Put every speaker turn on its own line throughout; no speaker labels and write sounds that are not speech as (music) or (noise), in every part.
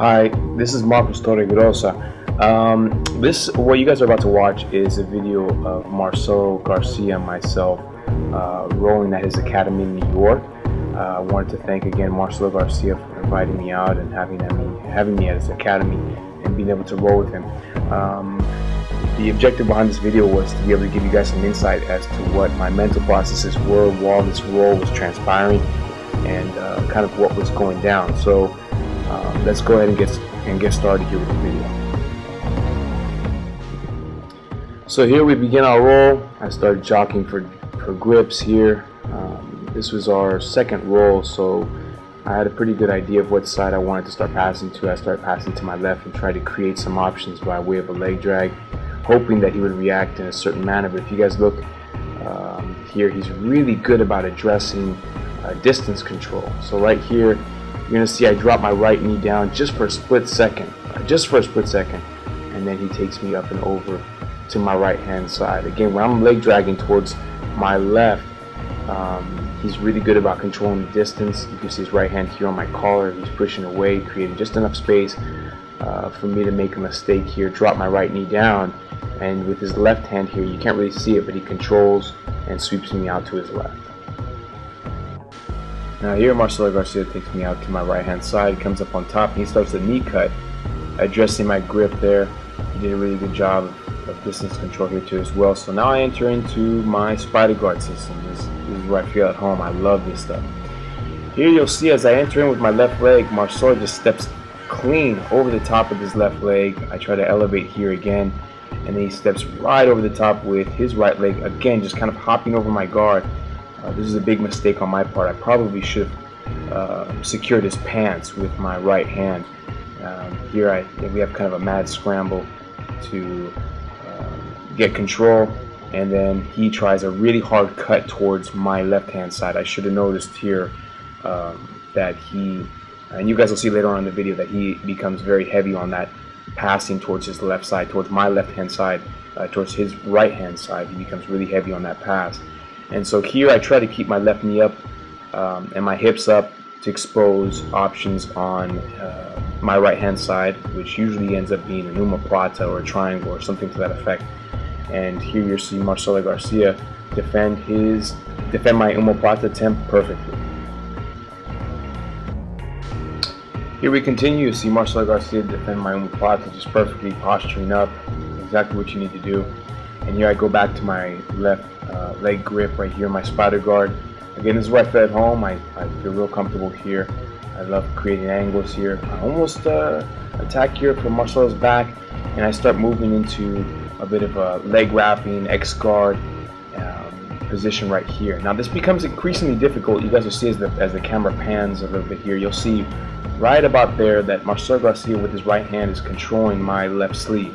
Hi, this is Marcos Torregrosa. Um, this, what you guys are about to watch is a video of Marcelo Garcia and myself uh, rolling at his academy in New York. Uh, I wanted to thank again Marcelo Garcia for inviting me out and having me, having me at his academy and being able to roll with him. Um, the objective behind this video was to be able to give you guys some insight as to what my mental processes were while this roll was transpiring and uh, kind of what was going down. So um, let's go ahead and get and get started here with the video. So here we begin our roll. I started jockeying for for grips here. Um, this was our second roll, so I had a pretty good idea of what side I wanted to start passing to. I started passing to my left and tried to create some options by way of a leg drag hoping that he would react in a certain manner. But if you guys look um, here, he's really good about addressing uh, distance control. So right here, you're to see I drop my right knee down just for a split second, just for a split second, and then he takes me up and over to my right hand side. Again, when I'm leg dragging towards my left, um, he's really good about controlling the distance. You can see his right hand here on my collar. He's pushing away, creating just enough space uh, for me to make a mistake here, drop my right knee down, and with his left hand here you can't really see it but he controls and sweeps me out to his left. Now here Marcelo Garcia takes me out to my right hand side, comes up on top and he starts a knee cut, addressing my grip there. He did a really good job of, distance control here too as well. So now I enter into my spider guard system. This, this is where I feel at home. I love this stuff. Here you'll see as I enter in with my left leg, Marcelo just steps clean over the top of his left leg. I try to elevate here again and then he steps right over the top with his right leg again just kind of hopping over my guard uh, this is a big mistake on my part I probably should have uh, secured his pants with my right hand um, here I we have kind of a mad scramble to uh, get control and then he tries a really hard cut towards my left hand side I should have noticed here um, that he and you guys will see later on in the video that he becomes very heavy on that passing towards his left side, towards my left hand side, uh, towards his right hand side. He becomes really heavy on that pass. And so here I try to keep my left knee up um, and my hips up to expose options on uh, my right hand side, which usually ends up being an omoplata or a triangle or something to that effect. And here you see Marcelo Garcia defend his defend my omoplata attempt perfectly. Here we continue to see Marcelo Garcia defend my omoplata, just perfectly posturing up, exactly what you need to do. And here I go back to my left uh, leg grip right here, my spider guard. Again, this is where I feel at home. I, I feel real comfortable here. I love creating angles here. I almost uh, attack here from Marcelo's back, and I start moving into a bit of a leg wrapping, X guard um, position right here. Now this becomes increasingly difficult. You guys will see as the, as the camera pans a little bit here. You'll see right about there that Marcelo Garcia with his right hand is controlling my left sleeve.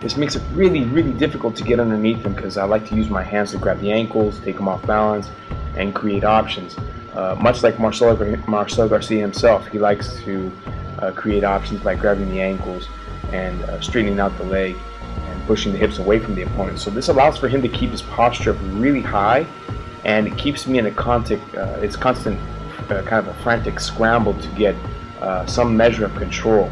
This makes it really, really difficult to get underneath him because I like to use my hands to grab the ankles, take them off balance, and create options. Uh, much like Marcelo, Marcelo Garcia himself, he likes to uh, create options by grabbing the ankles and uh, straightening out the leg and pushing the hips away from the opponent. So this allows for him to keep his posture up really high and it keeps me in a constant, uh, it's constant uh, kind of a frantic scramble to get uh, some measure of control,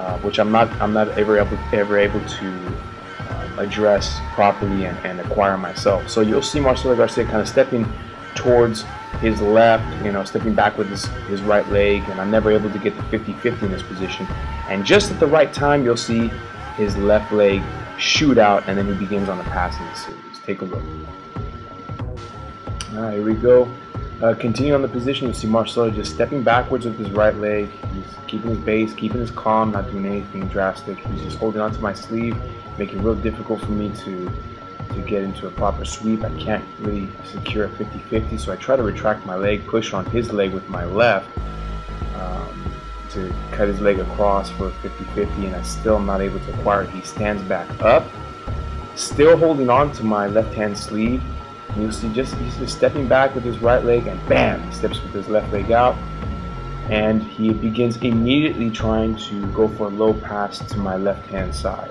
uh, which I'm not I'm not ever able ever able to um, address properly and, and acquire myself. So you'll see Marcelo Garcia kind of stepping towards his left, you know, stepping back with his, his right leg, and I'm never able to get the 50-50 in this position. And just at the right time, you'll see his left leg shoot out, and then he begins on the passing series. Take a look. All right, here we go. Uh, continue on the position, you see Marcelo just stepping backwards with his right leg. He's keeping his base, keeping his calm, not doing anything drastic. He's just holding onto my sleeve, making it real difficult for me to to get into a proper sweep. I can't really secure a 50-50, so I try to retract my leg, push on his leg with my left um, to cut his leg across for a 50-50, and I still am not able to acquire it. He stands back up, still holding on to my left hand sleeve, You'll see just he's just stepping back with his right leg and bam, he steps with his left leg out. And he begins immediately trying to go for a low pass to my left hand side.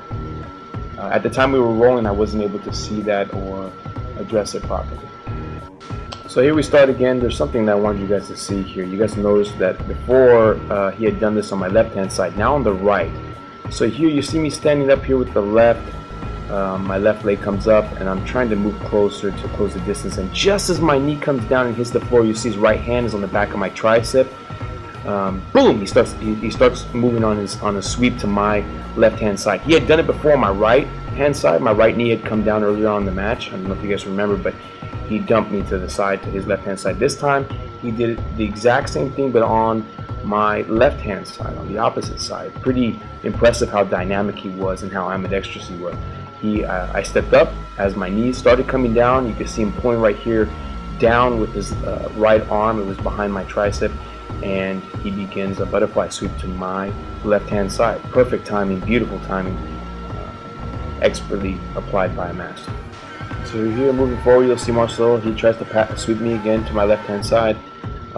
Uh, at the time we were rolling, I wasn't able to see that or address it properly. So here we start again. There's something that I wanted you guys to see here. You guys noticed that before uh, he had done this on my left hand side, now on the right. So here you see me standing up here with the left. Um, my left leg comes up and I'm trying to move closer to close the distance. And just as my knee comes down and hits the floor, you see his right hand is on the back of my tricep. Um, boom! He starts he, he, starts moving on his on a sweep to my left hand side. He had done it before on my right hand side. My right knee had come down earlier on in the match. I don't know if you guys remember, but he dumped me to the side, to his left hand side. This time, he did the exact same thing, but on my left hand side, on the opposite side. Pretty impressive how dynamic he was and how ambidextrous he was. He, uh, I stepped up as my knees started coming down. You can see him pulling right here down with his uh, right arm. It was behind my tricep, and he begins a butterfly sweep to my left hand side. Perfect timing, beautiful timing, uh, expertly applied by a master. So here, moving forward, you'll see Marcelo. He tries to sweep me again to my left-hand side,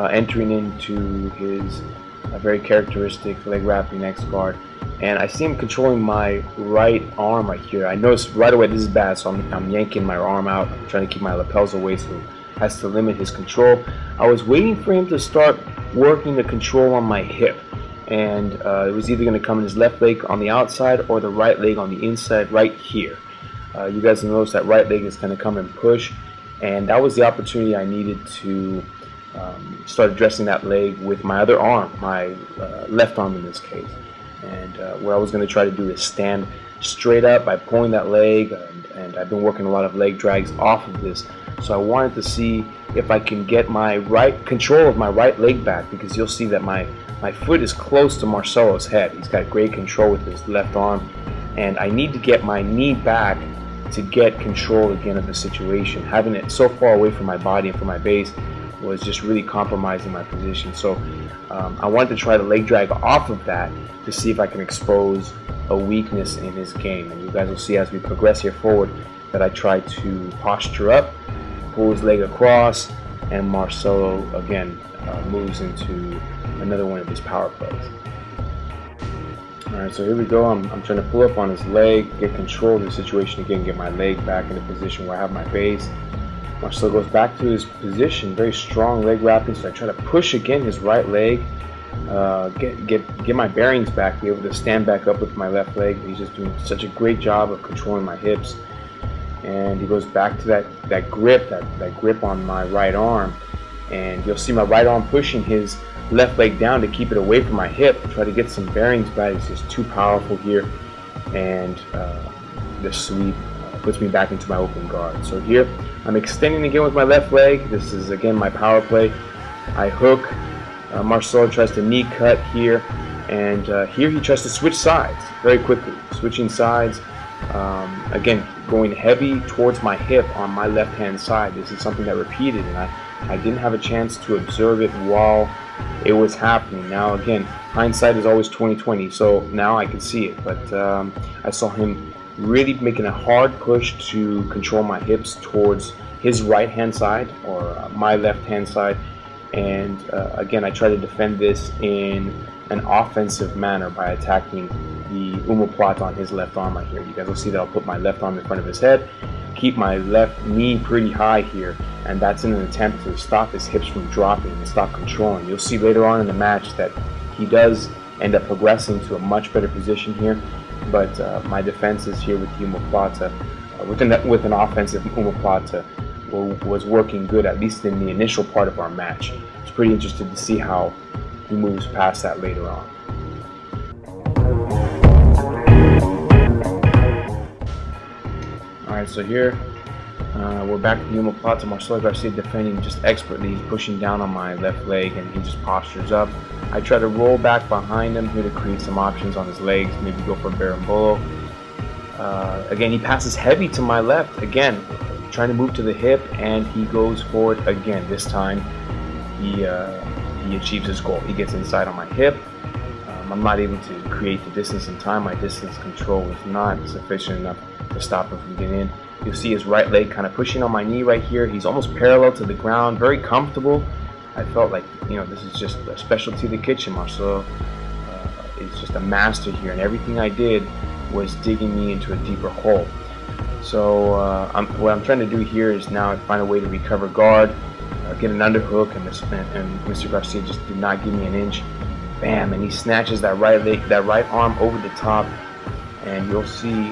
uh, entering into his uh, very characteristic leg wrapping X guard. And I see him controlling my right arm right here. I notice right away this is bad, so I'm, I'm yanking my arm out. I'm trying to keep my lapels away, so has to limit his control. I was waiting for him to start working the control on my hip. And uh, it was either going to come in his left leg on the outside or the right leg on the inside right here. Uh, you guys notice that right leg is going to come and push, and that was the opportunity I needed to um, start addressing that leg with my other arm, my uh, left arm in this case. And uh, what I was going to try to do is stand straight up by pulling that leg, and, and, I've been working a lot of leg drags off of this. So I wanted to see if I can get my right control of my right leg back because you'll see that my my foot is close to Marcelo's head. He's got great control with his left arm, and I need to get my knee back to get control again of the situation. Having it so far away from my body and from my base was just really compromising my position. So um, I wanted to try to leg drag off of that to see if I can expose a weakness in his game. And you guys will see as we progress here forward that I try to posture up, pull his leg across, and Marcelo again uh, moves into another one of his power plays. Alright, so here we go. I'm, I'm trying to pull up on his leg, get control of the situation again, get my leg back in a position where I have my base. Marcelo goes back to his position, very strong leg wrapping, so I try to push again his right leg, uh, get, get, get my bearings back, be able to stand back up with my left leg. He's just doing such a great job of controlling my hips. And he goes back to that, that grip, that, that grip on my right arm. And you'll see my right arm pushing his left leg down to keep it away from my hip, try to get some bearings back. It's just too powerful here. And uh, the sweep puts me back into my open guard. So here, I'm extending again with my left leg. This is again my power play. I hook. Uh, Marcelo tries to knee cut here. And uh, here he tries to switch sides very quickly. Switching sides. Um, again, going heavy towards my hip on my left hand side. This is something that repeated, and I, I didn't have a chance to observe it while it was happening. Now again, hindsight is always 2020, so now I can see it. But um, I saw him really making a hard push to control my hips towards his right hand side or uh, my left hand side. And uh, again, I try to defend this in an offensive manner by attacking the omoplata on his left arm right here. You guys will see that I'll put my left arm in front of his head, keep my left knee pretty high here, and that's in an attempt to stop his hips from dropping and stop controlling. You'll see later on in the match that he does end up progressing to a much better position here, but uh, my is here with the omoplata, uh, with, an, offensive omoplata, was working good, at least in the initial part of our match. It's pretty interesting to see how he moves past that later on. Alright, so here uh, we're back to the omoplata. Marcelo Garcia defending just expertly. He's pushing down on my left leg and he just postures up. I try to roll back behind him here to create some options on his legs, maybe go for a berimbolo. Uh, again, he passes heavy to my left. Again, trying to move to the hip and he goes forward again. This time he, uh, he achieves his goal. He gets inside on my hip. Um, I'm not able to create the distance in time. My distance control is not sufficient enough to stop him from getting in. You'll see his right leg kind of pushing on my knee right here. He's almost parallel to the ground, very comfortable. I felt like, you know, this is just a specialty of the kitchen. Marcelo uh, is just a master here, and everything I did was digging me into a deeper hole. So uh, I'm, what I'm trying to do here is now find a way to recover guard, uh, get an underhook, and, and, and Mr. Garcia just did not give me an inch. Bam! And he snatches that right leg, that right arm over the top, and you'll see.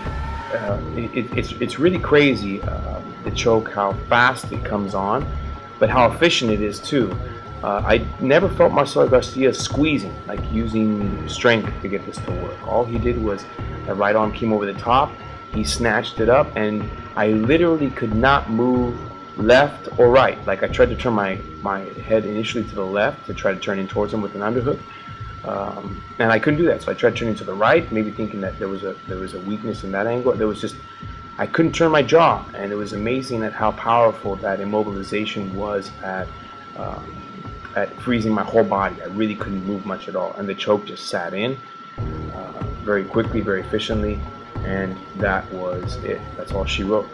Uh, it, it's it's really crazy uh, the choke, how fast it comes on, but how efficient it is too. Uh, I never felt Marcelo Garcia squeezing, like using strength to get this to work. All he did was the right arm came over the top, he snatched it up, and I literally could not move left or right. Like I tried to turn my, my head initially to the left to try to turn in towards him with an underhook. Um, and I couldn't do that. So I tried turning to the right, maybe thinking that there was a there was a weakness in that angle. There was just I couldn't turn my jaw, and it was amazing at how powerful that immobilization was at um, at freezing my whole body. I really couldn't move much at all, and the choke just sat in uh, very quickly, very efficiently, and that was it. That's all she wrote.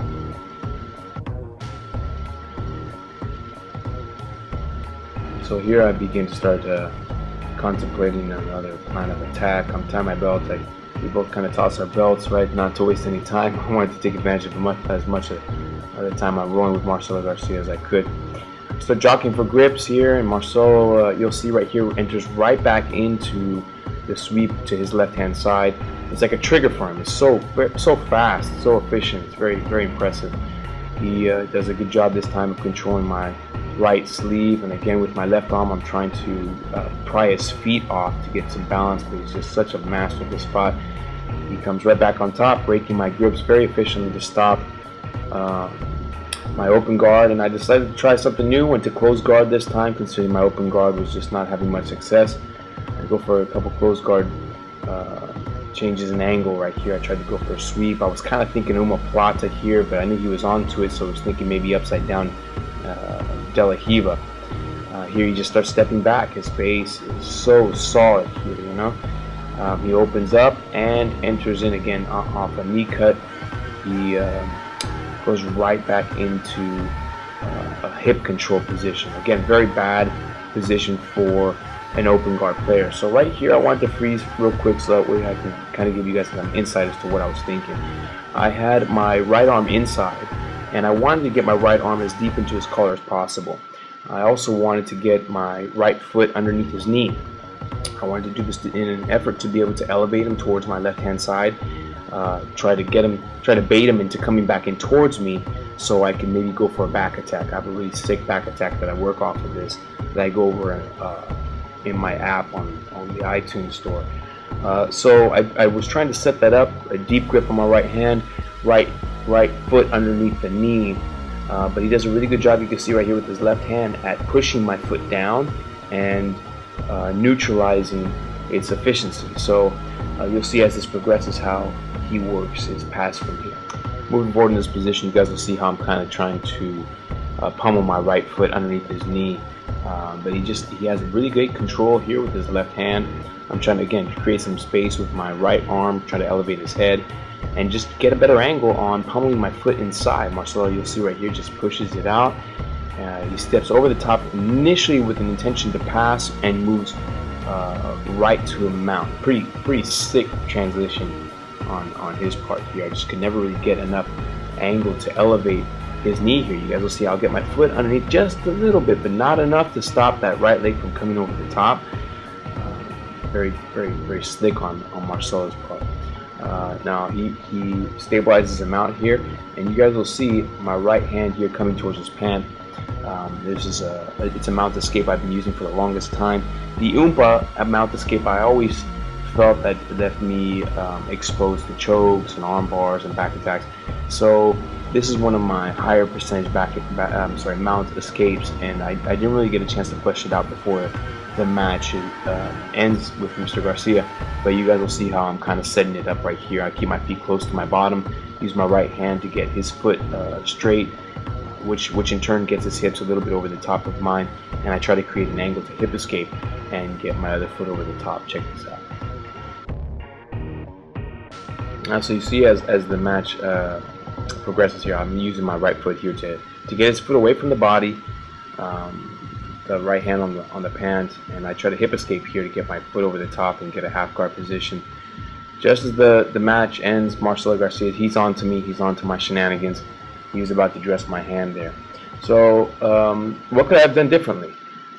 So here I begin to start uh, contemplating another plan of attack. I'm tying my belt. I, we both kind of toss our belts, right? Not to waste any time. (laughs) I wanted to take advantage of much, as much of the time I'm rolling with Marcelo Garcia as I could. So jockeying for grips here, and Marcelo, uh, you'll see right here, enters right back into the sweep to his left-hand side. It's like a trigger for him. It's so so fast, so efficient. It's very very impressive. He uh, does a good job this time of controlling my right sleeve and again with my left arm I'm trying to uh, pry his feet off to get some balance but he's just such a master of the spot. He comes right back on top breaking my grips very efficiently to stop uh, my open guard and I decided to try something new. Went to close guard this time considering my open guard was just not having much success. I go for a couple close guard uh, changes in angle right here. I tried to go for a sweep. I was kind of thinking Uma Plata here but I knew he was onto it so I was thinking maybe upside down uh, De La Riva. Uh, here he just starts stepping back. His base is so solid here, you know. Um, he opens up and enters in again off a knee cut. He uh, goes right back into uh, a hip control position. Again, very bad position for an open guard player. So right here, I wanted to freeze real quick so that way I can kind of give you guys some insight as to what I was thinking. I had my right arm inside and I wanted to get my right arm as deep into his collar as possible. I also wanted to get my right foot underneath his knee. I wanted to do this in an effort to be able to elevate him towards my left hand side, uh, try to get him, try to bait him into coming back in towards me so I can maybe go for a back attack. I have a really sick back attack that I work off of this that I go over uh, in my app on, on the iTunes store. Uh, so I, I was trying to set that up, a deep grip on my right hand, right right foot underneath the knee. Uh, but he does a really good job, you can see right here with his left hand, at pushing my foot down and uh, neutralizing its efficiency. So uh, you'll see as this progresses how he works his pass from here. Moving forward in this position, you guys will see how I'm kind of trying to uh, pummel my right foot underneath his knee. Uh, but he just he has really great control here with his left hand. I'm trying to again create some space with my right arm, try to elevate his head and just get a better angle on pummeling my foot inside. Marcelo, you'll see right here, just pushes it out. Uh, he steps over the top initially with an intention to pass and moves uh, right to a mount. Pretty, pretty sick transition on, on his part here. I just could never really get enough angle to elevate his knee here. You guys will see I'll get my foot underneath just a little bit, but not enough to stop that right leg from coming over the top. Uh, very, very, very slick on, on Marcelo's part. Uh, now he, he stabilizes him out here and you guys will see my right hand here coming towards his pant. Um, this is a it's a mount escape I've been using for the longest time. The upa mount escape I always felt that left me um, exposed to chokes and arm bars and back attacks. So this is one of my higher percentage back, back um, sorry mount escapes and I, I didn't really get a chance to flesh it out before the match uh, ends with Mr. Garcia. But you guys will see how I'm kind of setting it up right here. I keep my feet close to my bottom, use my right hand to get his foot uh, straight, which which in turn gets his hips a little bit over the top of mine, and I try to create an angle to hip escape and get my other foot over the top. Check this out. Now, so you see as, as the match uh, progresses here, I'm using my right foot here to, to get his foot away from the body, um, the right hand on the on the pant, and I try to hip escape here to get my foot over the top and get a half guard position. Just as the the match ends, Marcelo Garcia he's on to me, he's on to my shenanigans. He was about to dress my hand there. So um, what could I have done differently?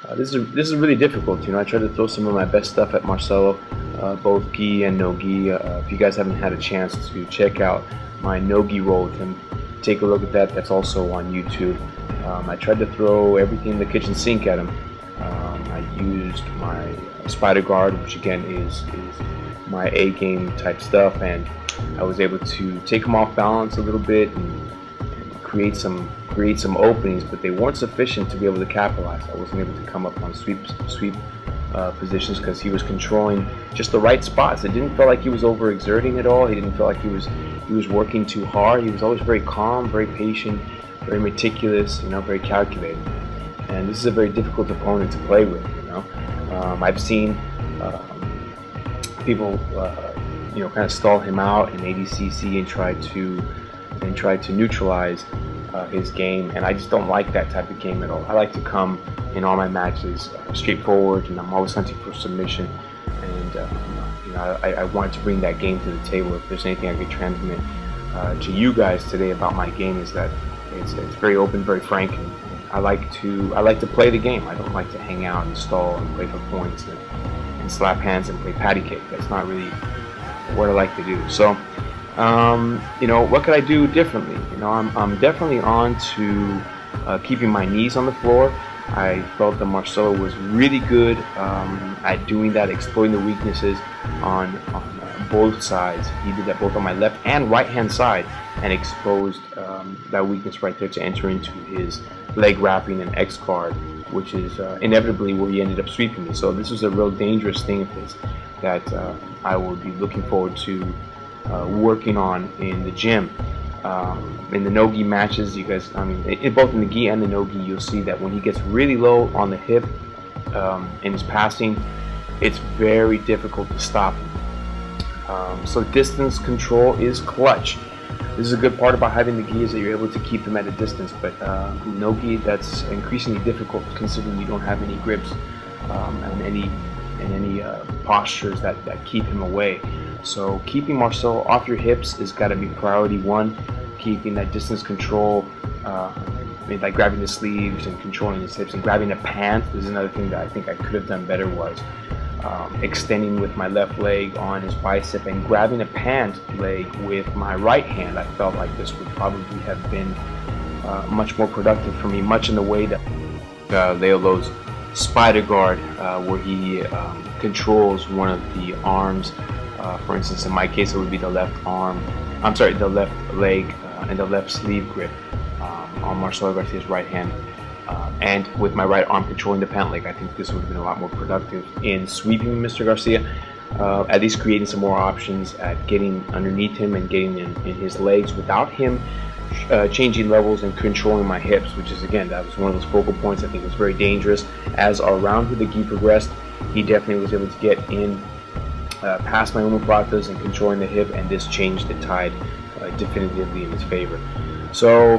Uh, this is this is really difficult. You know, I tried to throw some of my best stuff at Marcelo, uh, both gi and no gi. Uh, if you guys haven't had a chance to check out my no gi roll with him, take a look at that. That's also on YouTube. Um, I tried to throw everything in the kitchen sink at him. Um, I used my spider guard, which again is is my A game type stuff, and I was able to take him off balance a little bit and, and create some create some openings, but they weren't sufficient to be able to capitalize. I wasn't able to come up on sweep sweep uh, positions because he was controlling just the right spots. It didn't feel like he was overexerting at all. He didn't feel like he was he was working too hard. He was always very calm, very patient, very meticulous, you know, very calculated. And this is a very difficult opponent to play with. You know, um, I've seen um, people, uh, you know, kind of stall him out in ADCC and try to and try to neutralize uh, his game, and I just don't like that type of game at all. I like to come in all my matches uh, straightforward, and I'm always hunting for submission. And uh, you know, I, I want to bring that game to the table. If there's anything I could transmit uh, to you guys today about my game, is that it's, it's very open, very frank, and I like to I like to play the game. I don't like to hang out and stall and play for points and, and slap hands and play patty cake. That's not really what I like to do. So um, you know, what could I do differently? You know, I'm, I'm definitely on to uh, keeping my knees on the floor. I felt that Marcelo was really good um, at doing that, exploiting the weaknesses on, on both sides. He did that both on my left and right hand side and exposed um, that weakness right there to enter into his leg wrapping and X guard, which is uh, inevitably where he ended up sweeping me. So this was a real dangerous thing of his that uh, I will be looking forward to uh, working on in the gym. Um, in the no-gi matches, you guys, I mean, it, both in the gi and the no-gi, you'll see that when he gets really low on the hip um, in his passing, it's very difficult to stop him. Um, so distance control is clutch. This is a good part about having the gi is that you're able to keep him at a distance, but uh, no gi that's increasingly difficult considering you don't have any grips um, and any and any uh, postures that, that keep him away. So keeping Marcel off your hips has got to be priority one. Keeping that distance control, uh, like grabbing the sleeves and controlling his hips and grabbing a pant is another thing that I think I could have done better was um, extending with my left leg on his bicep and grabbing a pant leg with my right hand. I felt like this would probably have been uh, much more productive for me, much in the way that uh, Leolo's spider guard, uh, where he um, controls one of the arms uh, for instance, in my case, it would be the left arm, I'm sorry, the left leg uh, and the left sleeve grip um, on Marcelo Garcia's right hand. Uh, and with my right arm controlling the pant leg, I think this would have been a lot more productive in sweeping Mr. Garcia, uh, at least creating some more options at getting underneath him and getting in, in his legs without him uh, changing levels and controlling my hips, which is again that was one of those focal points I think was very dangerous. As our round with the gi progressed, he definitely was able to get in uh, past my omoplatas and controlling the hip, and this changed the tide uh, definitively in his favor. So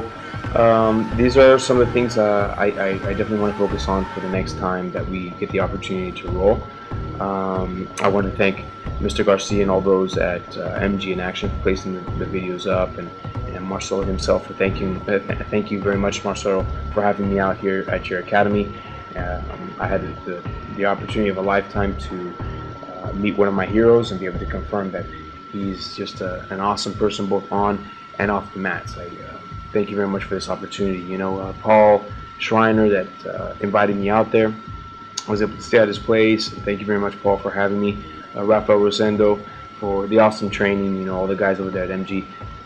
um, these are some of the things uh, I, I, I, definitely want to focus on for the next time that we get the opportunity to roll. Um, I want to thank Mr. Garcia and all those at uh, MG in Action for placing the, the videos up, and, and Marcelo himself for thanking. Uh, thank you very much, Marcelo, for having me out here at your academy. Um, I had the, the opportunity of a lifetime to uh, meet one of my heroes and be able to confirm that he's just a, an awesome person both on and off the mats. Uh, thank you very much for this opportunity. You know, uh, Paul Schreiner that uh, invited me out there. I was able to stay at his place. Thank you very much, Paul, for having me. Uh, Rafael Rosendo for the awesome training. You know, all the guys over there at MG.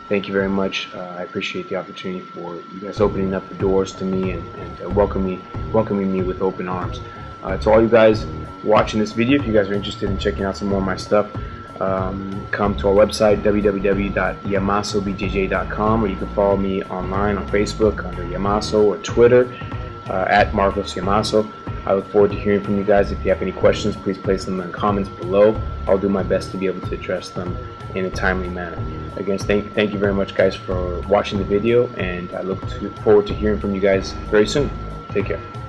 Thank you very much. Uh, I appreciate the opportunity for you guys opening up the doors to me and, and welcoming, welcoming me with open arms. to all you guys watching this video. If you guys are interested in checking out some more of my stuff, um, come to our website www.yemasobjj.com or you can follow me online on Facebook under Yemaso or Twitter uh, at Marcos Yemaso. I look forward to hearing from you guys. If you have any questions, please place them in the comments below. I'll do my best to be able to address them in a timely manner. Again, thank, thank you very much, guys, for watching the video, and I look to, forward to hearing from you guys very soon. Take care.